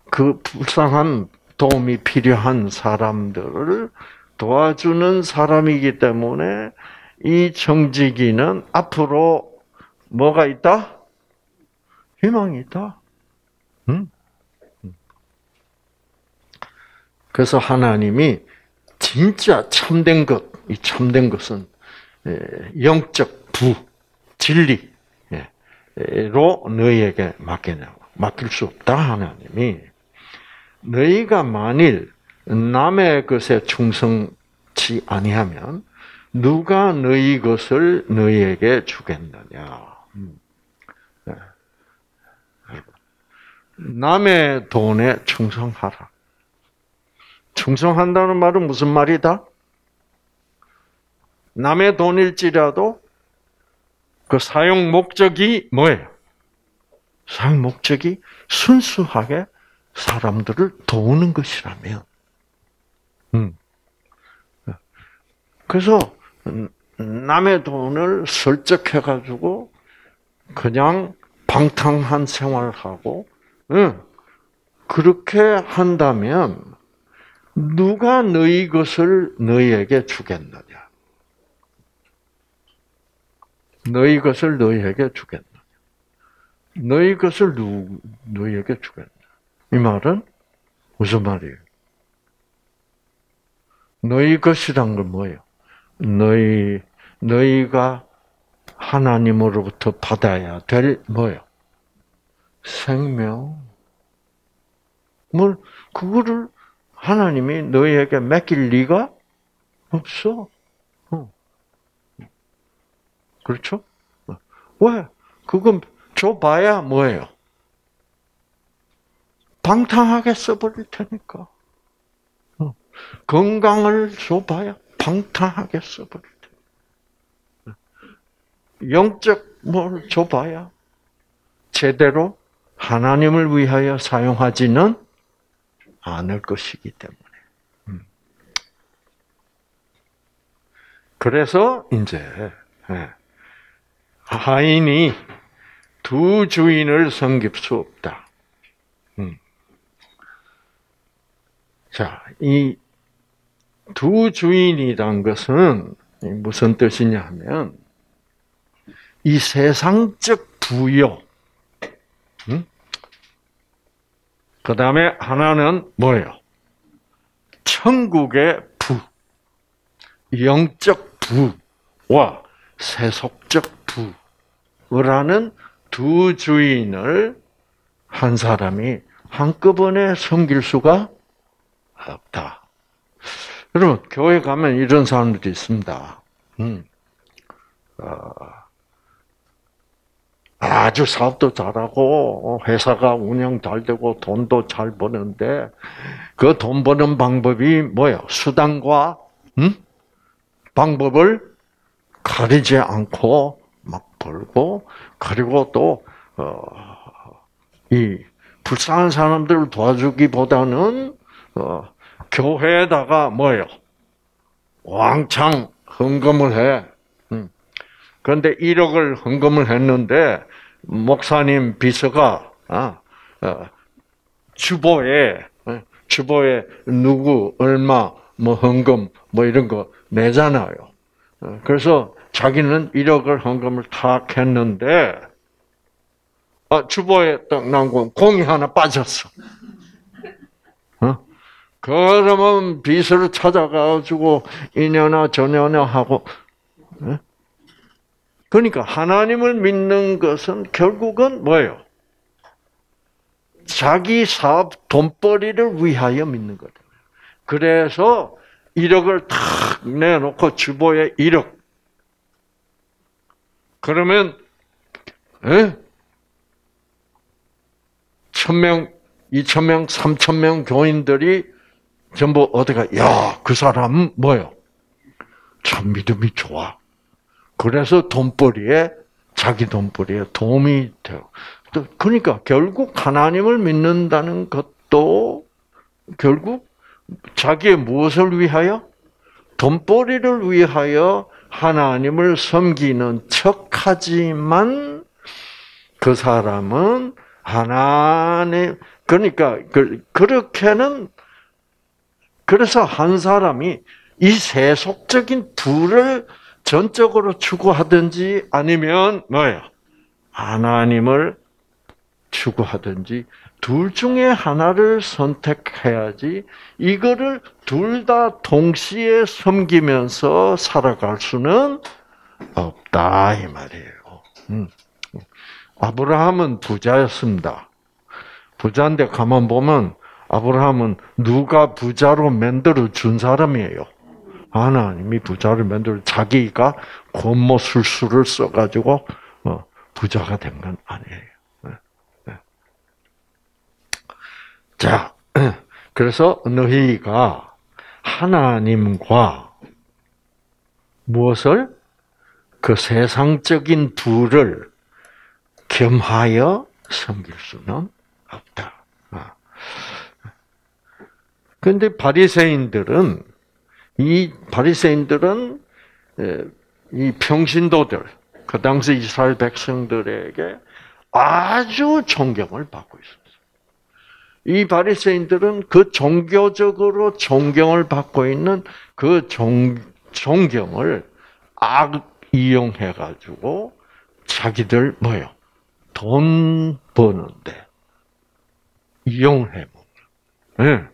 그 불쌍한 도움이 필요한 사람들을 도와주는 사람이기 때문에 이 청지기는 앞으로 뭐가 있다? 희망이 있다. 응? 그래서 하나님이 진짜 참된 것, 이 참된 것은 예, 영적 부, 진리 로 너희에게 맡기냐고 맡길 수 없다 하나님이 너희가 만일 남의 것에 충성치 아니하면 누가 너희 것을 너희에게 주겠느냐? 음. 네. 남의 돈에 충성하라. 충성한다는 말은 무슨 말이다? 남의 돈일지라도 그 사용 목적이 뭐예요? 사용 목적이 순수하게 사람들을 도우는 것이라면, 음. 그래서 남의 돈을 설적해가지고 그냥 방탕한 생활을 하고, 응. 그렇게 한다면 누가 너희 것을 너희에게 주겠느냐? 너희 것을 너희에게 주겠느냐? 너희 것을 누, 너희에게 주겠느냐? 이 말은 무슨 말이에요? 너희 것이란 건 뭐예요? 너희, 너희가 하나님으로부터 받아야 될 뭐예요? 생명. 뭘, 그거를 하나님이 너희에게 맡길 리가 없어. 어. 그렇죠? 왜? 그건 줘봐야 뭐예요? 방탕하게 써버릴 테니까. 어. 건강을 줘봐야 방탕하게 써버릴 테니까. 영적 뭘 줘봐야 제대로 하나님을 위하여 사용하지는 않을 것이기 때문에. 음. 그래서 이제 예, 하인이 두 주인을 섬길 수 없다. 음. 자, 이 두 주인이란 것은 무슨 뜻이냐 하면 이 세상적 부여, 음? 그 다음에 하나는 뭐예요? 천국의 부, 영적 부와 세속적 부라는 두 주인을 한 사람이 한꺼번에 섬길 수가 없다. 여러분, 교회 가면 이런 사람들이 있습니다. 음. 어, 아주 사업도 잘하고 회사가 운영 잘 되고 돈도 잘 버는데 그 돈 버는 방법이 뭐야? 수단과 음? 방법을 가리지 않고 막 벌고 그리고 또이 어, 불쌍한 사람들을 도와주기보다는 어, 교회에다가 뭐예요? 왕창 헌금을 해. 음. 그런데 1억을 헌금을 했는데 목사님 비서가 아, 어, 주보에 어, 주보에 누구 얼마 뭐 헌금 뭐 이런 거 내잖아요. 어, 그래서 자기는 1억을 헌금을 탁 했는데 아, 주보에 딱나건 공이 하나 빠졌어. 어? 그러면 비서를 찾아가지고 이년아 저년아 하고 어? 그러니까 하나님을 믿는 것은 결국은 뭐예요? 자기 사업 돈벌이를 위하여 믿는 거예요. 그래서 1억을 탁 내놓고 주보에 1억. 그러면 에? 천명, 이천명, 삼천명 교인들이 전부 어디가, 야, 그 사람은 뭐요? 참 믿음이 좋아. 그래서 돈벌이에, 자기 돈벌이에 도움이 돼요. 그러니까 결국 하나님을 믿는다는 것도 결국 자기의 무엇을 위하여? 돈벌이를 위하여 하나님을 섬기는 척하지만 그 사람은 하나님 그러니까 그, 그렇게는 그래서 한 사람이 이 세속적인 부를 전적으로 추구하든지 아니면 뭐예요? 하나님을 추구하든지 둘 중에 하나를 선택해야지 이거를 둘 다 동시에 섬기면서 살아갈 수는 없다 이 말이에요. 음. 아브라함은 부자였습니다. 부자인데 가만 보면 아브라함은 누가 부자로 만들어 준 사람이에요. 하나님이 부자를 만들어 자기가 권모 술수를 써가지고 어, 부자가 된 건 아니에요. 자, 그래서 너희가 하나님과 무엇을 그 세상적인 부를 겸하여 섬길 수는 없다. 그런데 바리새인들은 이 바리새인들은 이 평신도들 그 당시 이스라엘 백성들에게 아주 존경을 받고 있어요. 이 바리새인들은 그 종교적으로 존경을 받고 있는 그 종, 존경을 악 이용해 가지고 자기들 뭐요? 돈 버는데 이용해 먹는. 네.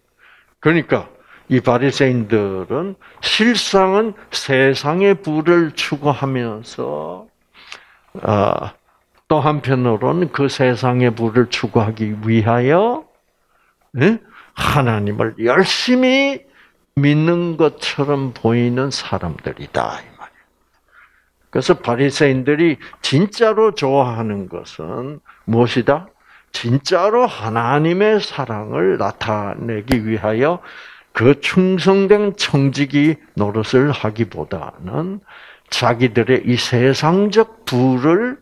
그러니까 이 바리새인들은 실상은 세상의 부를 추구하면서 아, 또 한편으로는 그 세상의 부를 추구하기 위하여 하나님을 열심히 믿는 것처럼 보이는 사람들이다 이 말이에요. 그래서 바리새인들이 진짜로 좋아하는 것은 무엇이다? 진짜로 하나님의 사랑을 나타내기 위하여 그 충성된 청지기 노릇을 하기보다는 자기들의 이 세상적 부를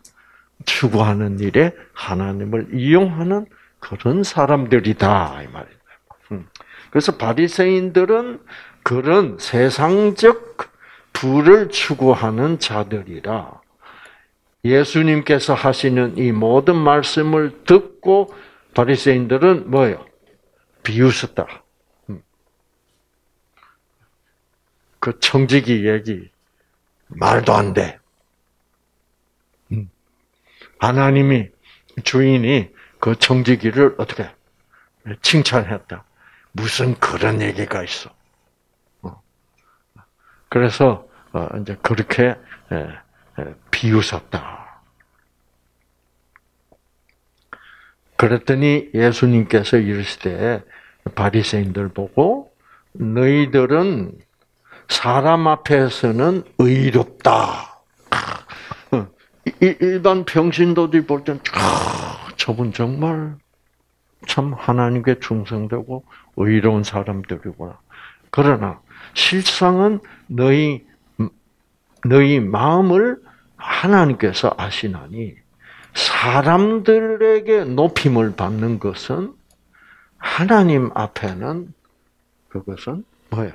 추구하는 일에 하나님을 이용하는 그런 사람들이다 이 말입니다. 음. 그래서 바리새인들은 그런 세상적 부를 추구하는 자들이라 예수님께서 하시는 이 모든 말씀을 듣고 바리새인들은 뭐예요? 비웃었다. 음. 그 청지기 얘기 말도 안 돼. 음. 하나님이 주인이 그 청지기를 어떻게 칭찬했다. 무슨 그런 얘기가 있어. 어. 그래서 어, 이제 그렇게 비웃었다. 그랬더니 예수님께서 이르시되 바리새인들 보고 너희들은 사람 앞에서는 의롭다. 어. 일반 평신도들이 볼 때는 저분 정말 참 하나님께 충성되고 의로운 사람들이구나. 그러나 실상은 너희 너희 마음을 하나님께서 아시나니 사람들에게 높임을 받는 것은 하나님 앞에는 그것은 뭐예요?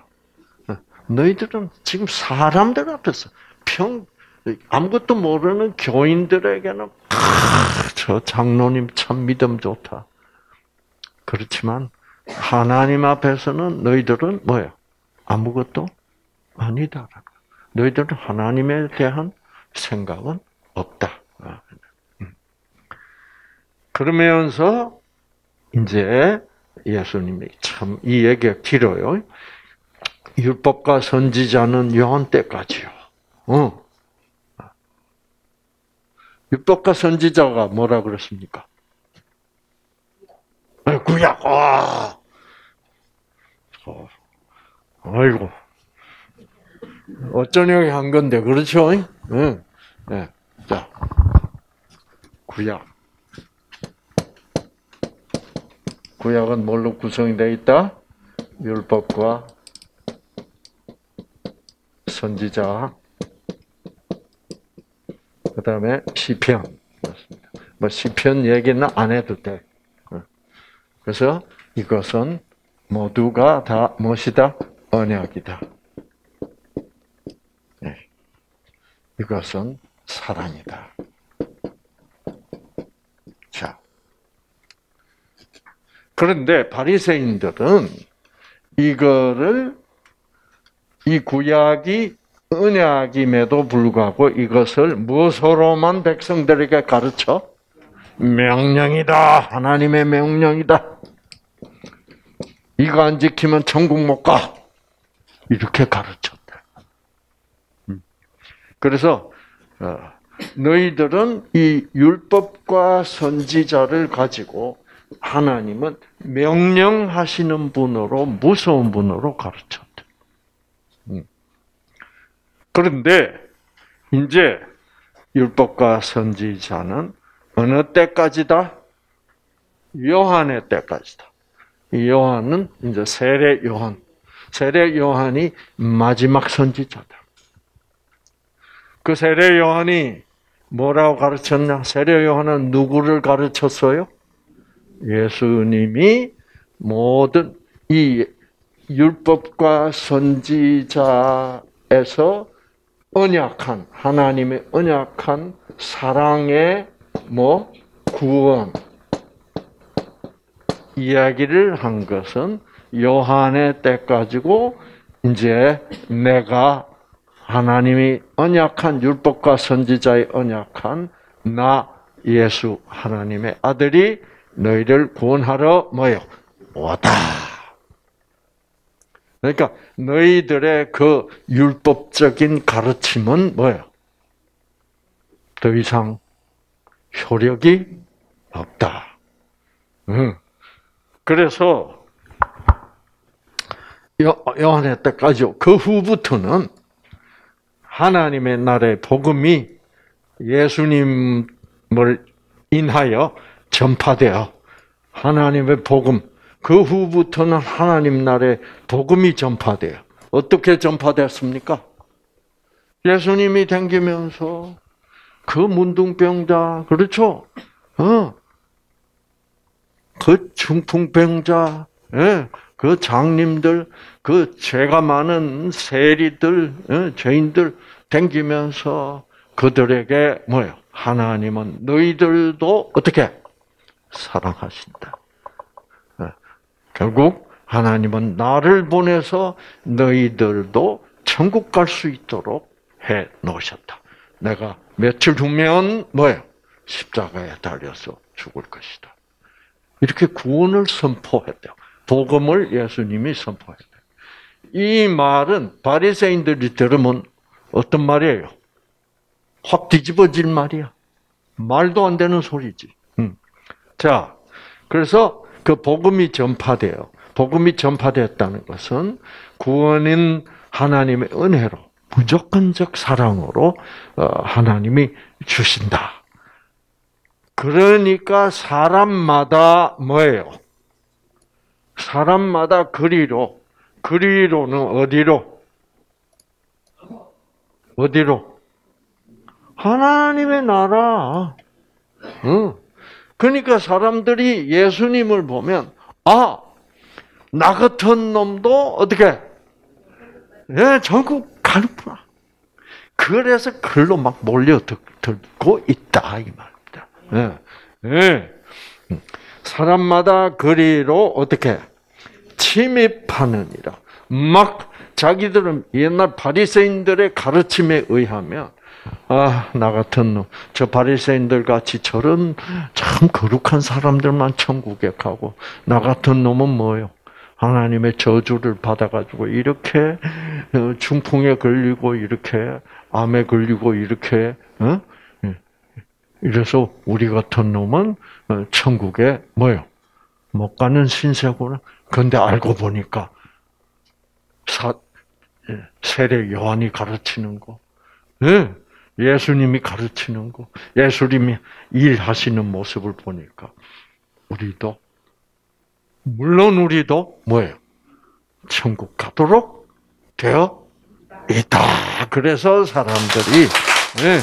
너희들은 지금 사람들 앞에서 평 아무것도 모르는 교인들에게는 저 장로님 참 믿음 좋다. 그렇지만 하나님 앞에서는 너희들은 뭐야? 아무것도 아니다. 너희들은 하나님에 대한 생각은 없다. 음. 그러면서 이제 예수님이 참 이 얘기가 길어요. 율법과 선지자는 요한 때까지요. 어. 율법과 선지자가 뭐라 그랬습니까? 네, 구약. 아. 어. 아이고. 어쩌냐고 한 건데, 그렇죠? 응. 네. 자. 구약. 구약은 뭘로 구성이 되어 있다? 율법과 선지자, 그 다음에 시편. 뭐 시편 얘기는 안 해도 돼. 그래서 이것은 모두가 다 무엇이다? 언약이다. 네. 이것은 사랑이다. 자. 그런데 바리새인들은 이거를 이 구약이 언약임에도 불구하고 이것을 무엇으로만 백성들에게 가르쳐? 명령이다. 하나님의 명령이다. 이거 안 지키면 천국 못 가. 이렇게 가르쳤다. 음. 그래서 어, 너희들은 이 율법과 선지자를 가지고 하나님은 명령하시는 분으로 무서운 분으로 가르쳤다. 음. 그런데 이제 율법과 선지자는 어느 때까지다? 요한의 때까지다. 요한은 이제 세례 요한. 세례 요한이 마지막 선지자다. 그 세례 요한이 뭐라고 가르쳤냐? 세례 요한은 누구를 가르쳤어요? 예수님이 모든 이 율법과 선지자에서 언약한 하나님의 언약한 사랑의 뭐 구원 이야기를 한 것은 요한의 때 가지고 이제 내가 하나님이 언약한 율법과 선지자의 언약한 나 예수 하나님의 아들이 너희를 구원하러 뭐요? 왔다. 그러니까 너희들의 그 율법적인 가르침은 뭐예요? 더 이상 효력이 없다. 응. 그래서 요한의 때까지 그 후부터는 하나님의 나라의 복음이 예수님을 인하여 전파되어 하나님의 복음 그 후부터는 하나님 나라의 복음이 전파돼요. 어떻게 전파됐습니까? 예수님이 댕기면서 그 문둥병자 그렇죠? 어. 그 중풍병자, 예, 그 장님들, 그 죄가 많은 세리들, 예, 죄인들 댕기면서 그들에게 뭐요? 하나님은 너희들도 어떻게 사랑하신다. 예, 결국 하나님은 나를 보내서 너희들도 천국 갈 수 있도록 해 놓으셨다. 내가 며칠 후면 뭐예요? 십자가에 달려서 죽을 것이다. 이렇게 구원을 선포했대요. 복음을 예수님이 선포했대요. 이 말은 바리새인들이 들으면 어떤 말이에요? 확 뒤집어질 말이야. 말도 안 되는 소리지. 음. 자, 그래서 그 복음이 전파돼요. 복음이 전파되었다는 것은 구원인 하나님의 은혜로 무조건적 사랑으로 어, 하나님이 주신다. 그러니까 사람마다 뭐예요? 사람마다 그리로, 그리로는 어디로? 어디로? 하나님의 나라. 응. 그러니까 사람들이 예수님을 보면, 아, 나 같은 놈도 어떻게, 예, 전국 가는구나. 그래서 글로 막 몰려들고 있다, 이 말. 예. 예. 사람마다 거리로 어떻게 침입하느니라. 막 자기들은 옛날 바리새인들의 가르침에 의하면 아, 나 같은 놈, 저 바리새인들 같이 저런 참 거룩한 사람들만 천국에 가고 나 같은 놈은 뭐요? 하나님의 저주를 받아가지고 이렇게 어, 중풍에 걸리고 이렇게 암에 걸리고 이렇게 어? 이래서 우리 같은 놈은 어, 천국에 뭐요? 못 가는 신세구나. 그런데 알고 보니까 사, 예, 세례 요한이 가르치는 거, 예, 예수님이 가르치는 거, 예수님이 일하시는 모습을 보니까 우리도 물론 우리도 뭐예요? 천국 가도록 되어 있다. 그래서 사람들이 네.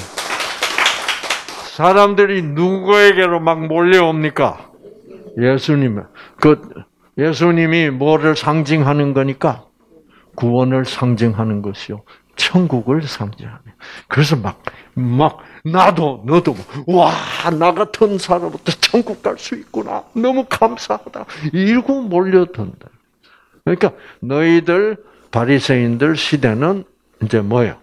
사람들이 누구에게로 막 몰려옵니까? 예수님. 그 예수님이 뭐를 상징하는 거니까 구원을 상징하는 것이요. 천국을 상징하는. 그래서 막, 막, 나도, 너도, 와, 나 같은 사람부터 천국 갈 수 있구나. 너무 감사하다. 이러고 몰려든다. 그러니까, 너희들, 바리새인들 시대는 이제 뭐요?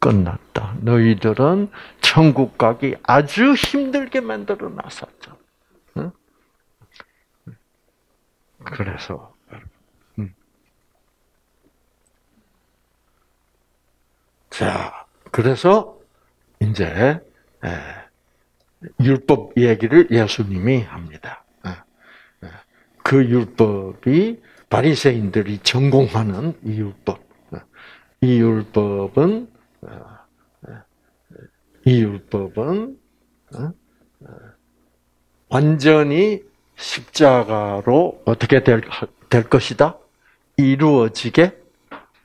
끝났다. 너희들은 천국 가기 아주 힘들게 만들어 놨었죠. 응? 그래서 자, 그래서 이제 율법 얘기를 예수님이 합니다. 그 율법이 바리새인들이 전공하는 이 율법. 이 율법은 이 율법은 완전히 십자가로 어떻게 될, 될 것이다? 이루어지게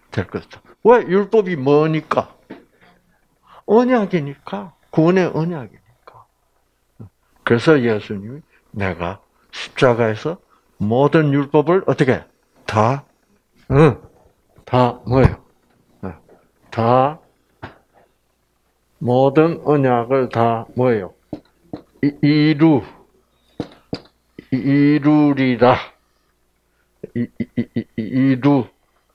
될 것이다. 왜? 율법이 뭐니까? 언약이니까. 구원의 언약이니까. 그래서 예수님이 내가 십자가에서 모든 율법을 어떻게 다, 응, 다 뭐예요? 다 모든 언약을 다 뭐예요? 이루 이루리라 이, 이, 이,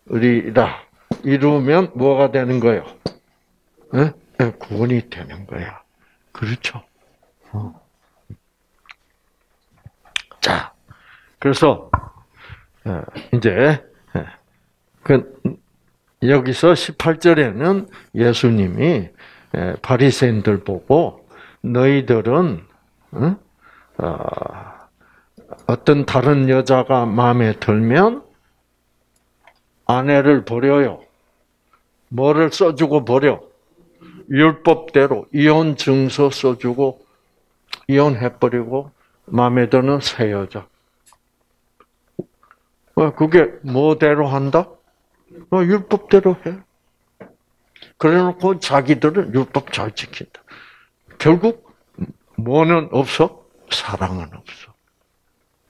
이루리라 이루면 뭐가 되는 거예요? 네? 구원이 되는 거야. 그렇죠? 어. 자, 그래서 어, 이제 어, 그 여기서 18절에는 예수님이 바리새인들 보고 너희들은 어떤 다른 여자가 마음에 들면 아내를 버려요. 뭐를 써주고 버려? 율법대로 이혼 증서 써주고 이혼해버리고 마음에 드는 새 여자. 그게 뭐대로 한다? 율법대로 해. 그래놓고 자기들은 율법 잘 지킨다. 결국 뭐는 없어? 사랑은 없어.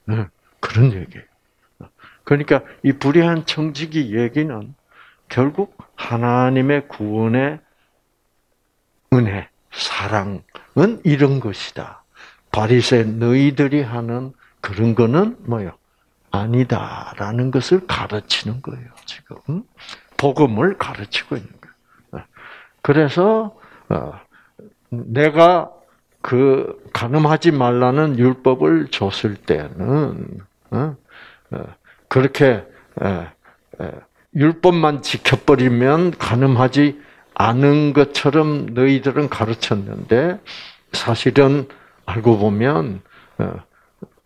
네, 그런 얘기예요. 그러니까 이 불의한 청지기 얘기는 결국 하나님의 구원의 은혜, 사랑은 이런 것이다. 바리새 너희들이 하는 그런 거는 뭐요? 아니다라는 것을 가르치는 거예요. 지금 복음을 가르치고 있는 거예요. 그래서 어, 내가 그 가늠하지 말라는 율법을 줬을 때는 어, 어, 그렇게 율법만 지켜버리면 가늠하지 않은 것처럼 너희들은 가르쳤는데 사실은 알고 보면 어,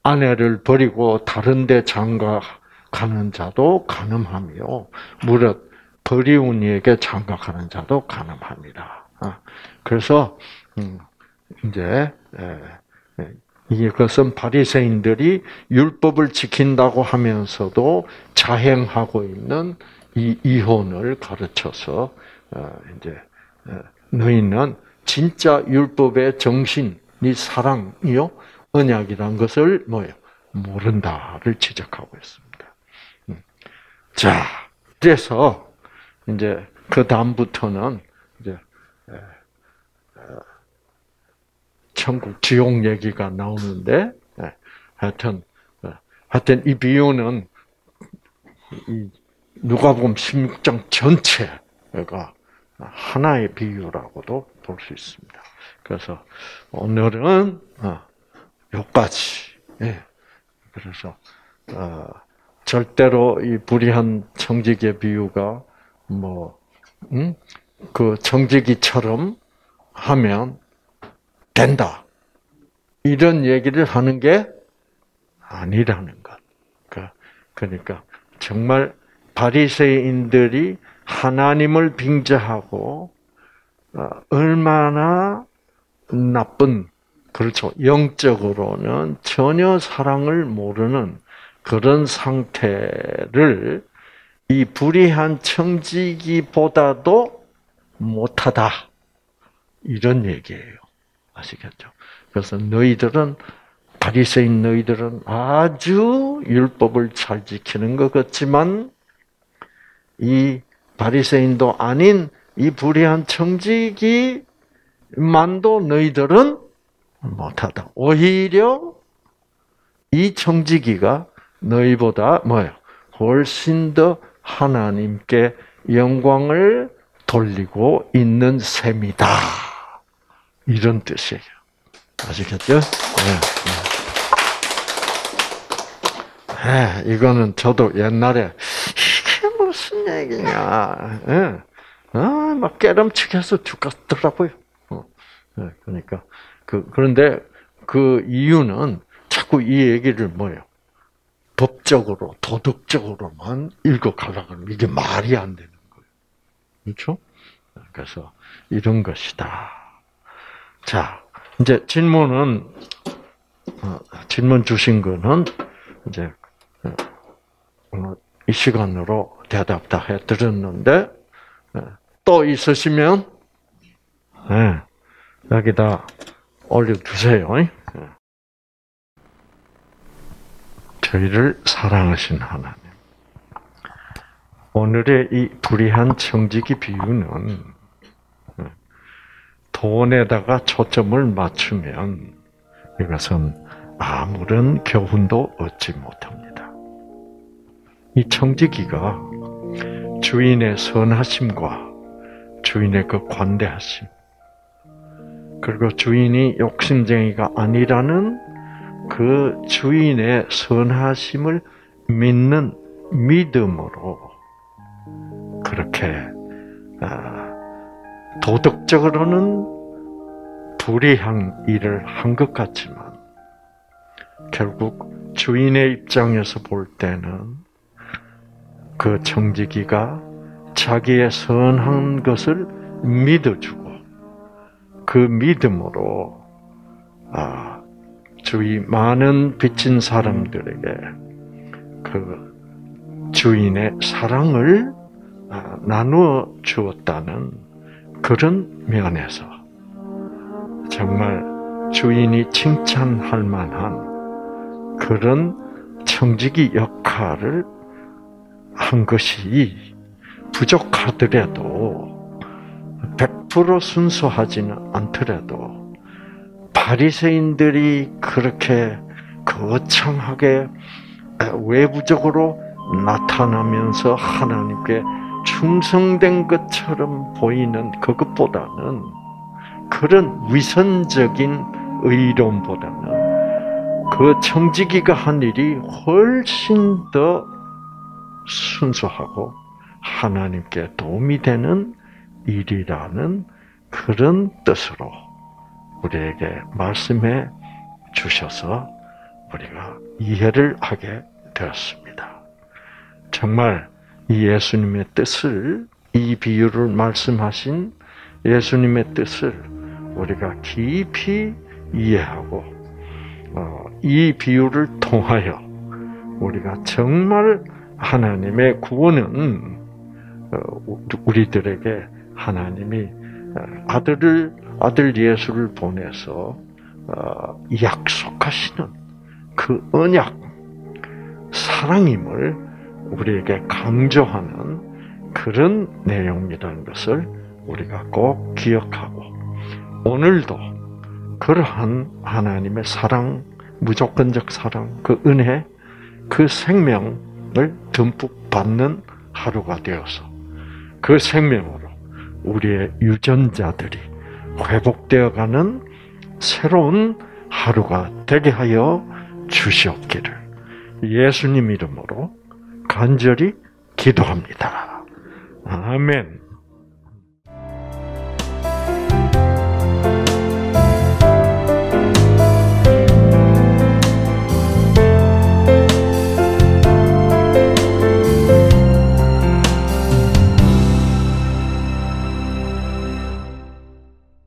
아내를 버리고 다른 데 장가 가는 자도 가늠하며 무릇 버리운 이에게 장가 가는 자도 가늠합니다. 어, 그래서 음, 이제 이것은 바리새인들이 율법을 지킨다고 하면서도 자행하고 있는 이 이혼을 가르쳐서 어, 이제 어, 너희는 진짜 율법의 정신이 사랑이요 언약이란 것을 뭐요 모른다를 지적하고 있습니다. 음. 자, 그래서 이제 그 다음부터는 이제 천국, 지옥 얘기가 나오는데, 예, 하여튼, 어, 하여튼 이 비유는 누가복음 16장 전체가 하나의 비유라고도 볼 수 있습니다. 그래서 오늘은 어, 여기까지. 예. 그래서 어, 절대로 이 불의한 청지기의 비유가 뭐, 음? 그 청지기처럼 하면 된다. 이런 얘기를 하는 게 아니라는 것. 그러니까, 그러니까 정말 바리새인들이 하나님을 빙자하고 어, 얼마나 나쁜 그렇죠. 영적으로는 전혀 사랑을 모르는 그런 상태를 이 불의한 청지기보다도 못하다. 이런 얘기예요. 아시겠죠? 그래서 너희들은 바리새인 너희들은 아주 율법을 잘 지키는 것 같지만 이 바리새인도 아닌 이 불의한 청지기 만도 너희들은 못하다. 오히려 이 청지기가 너희보다 뭐예요? 훨씬 더 하나님께 영광을 돌리고 있는 셈이다. 이런 뜻이에요. 아시겠죠? 네. 네. 네, 이거는 저도 옛날에 이게 무슨 얘기냐. 네. 아, 막 깨름칙해서 죽겠더라고요. 어. 네, 그러니까 그 그런데 그 이유는 자꾸 이 얘기를 뭐예요? 법적으로 도덕적으로만 읽어가려고 하면 이게 말이 안 되는 거예요. 그렇죠? 그래서 이런 것이다. 자, 이제 질문은 어, 질문 주신 거는 이제 어, 이 시간으로 대답 다 해드렸는데 어, 또 있으시면 네, 여기다 올려주세요. 저희를 사랑하신 하나님. 오늘의 이 불의한 청지기 비유는 돈에다가 초점을 맞추면 이것은 아무런 교훈도 얻지 못합니다. 이 청지기가 주인의 선하심과 주인의 그 관대하심, 그리고 주인이 욕심쟁이가 아니라는 그 주인의 선하심을 믿는 믿음으로 그렇게 아, 도덕적으로는 불의한 일을 한 것 같지만 결국 주인의 입장에서 볼 때는 그 청지기가 자기의 선한 것을 믿어주고 그 믿음으로 아 주위 많은 빚진 사람들에게 그 주인의 사랑을 아, 나누어 주었다는 그런 면에서 정말 주인이 칭찬할 만한 그런 청지기 역할을 한 것이 부족하더라도 100% 순수하지는 않더라도 바리새인들이 그렇게 거창하게 외부적으로 나타나면서 하나님께 충성된 것처럼 보이는 그것보다는 그런 위선적인 의론보다는 그 청지기가 한 일이 훨씬 더 순수하고 하나님께 도움이 되는 일이라는 그런 뜻으로 우리에게 말씀해 주셔서 우리가 이해를 하게 되었습니다. 정말 이 예수님의 뜻을 이 비유를 말씀하신 예수님의 뜻을 우리가 깊이 이해하고 어, 이 비유를 통하여 우리가 정말 하나님의 구원은 어, 우리들에게 하나님이 어, 아들을 아들 예수를 보내서 약속하시는 그 언약 사랑임을 우리에게 강조하는 그런 내용이라는 것을 우리가 꼭 기억하고 오늘도 그러한 하나님의 사랑, 무조건적 사랑, 그 은혜, 그 생명을 듬뿍 받는 하루가 되어서 그 생명으로 우리의 유전자들이 회복되어가는 새로운 하루가 되게 하여 주시옵기를 예수님 이름으로 간절히 기도합니다. 아멘.